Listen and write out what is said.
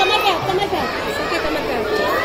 कमर पे कमर पे सबके कमर पे